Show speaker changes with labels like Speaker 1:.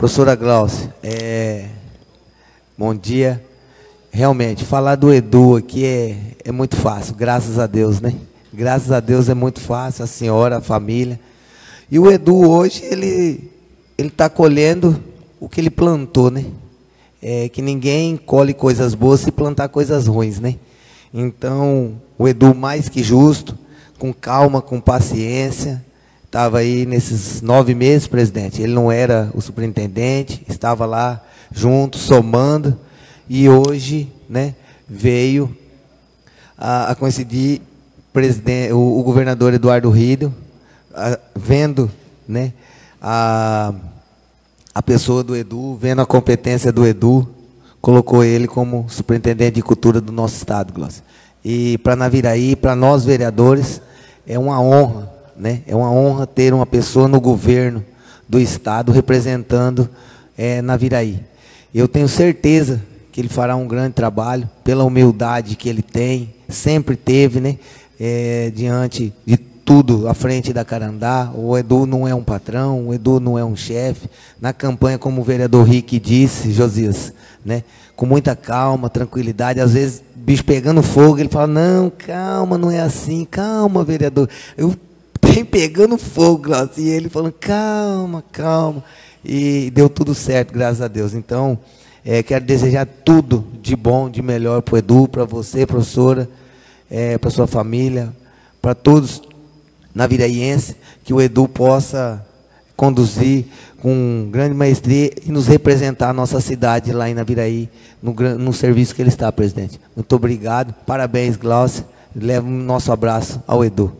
Speaker 1: Professora Glaucia, é, bom dia. Realmente, falar do Edu aqui é, é muito fácil, graças a Deus, né? Graças a Deus é muito fácil, a senhora, a família. E o Edu hoje, ele está colhendo o que ele plantou, né? É, que ninguém colhe coisas boas se plantar coisas ruins, né? Então, o Edu mais que justo, com calma, com paciência, estava aí nesses nove meses, presidente. Ele não era o superintendente, estava lá junto, somando, e hoje, né, veio a, a coincidir presidente, o, o governador Eduardo Rido, a, vendo, né, a a pessoa do Edu, vendo a competência do Edu, colocou ele como superintendente de cultura do nosso estado. E para Naviraí, para nós vereadores, é uma honra, né? É uma honra ter uma pessoa no governo do estado representando é, Naviraí. Eu tenho certeza que ele fará um grande trabalho pela humildade que ele tem, sempre teve, né? É, diante de tudo à frente da Carandá. O Edu não é um patrão, o Edu não é um chefe. Na campanha, como o vereador Rick disse, Josias, né? com muita calma, tranquilidade, às vezes bicho pegando fogo, ele fala: "Não, calma, não é assim. Calma, vereador. Eu tenho pegando fogo, Glaucio. E ele falando: "Calma, calma". E deu tudo certo, graças a Deus. Então, é, quero desejar tudo de bom, de melhor para o Edu, para você, professora, é, para sua família, para todos na Viraiense, que o Edu possa conduzir com grande maestria e nos representar a nossa cidade lá em Naviraí, no, no serviço que ele está, presidente. Muito obrigado, parabéns, Glaucia. Leva um nosso abraço ao Edu.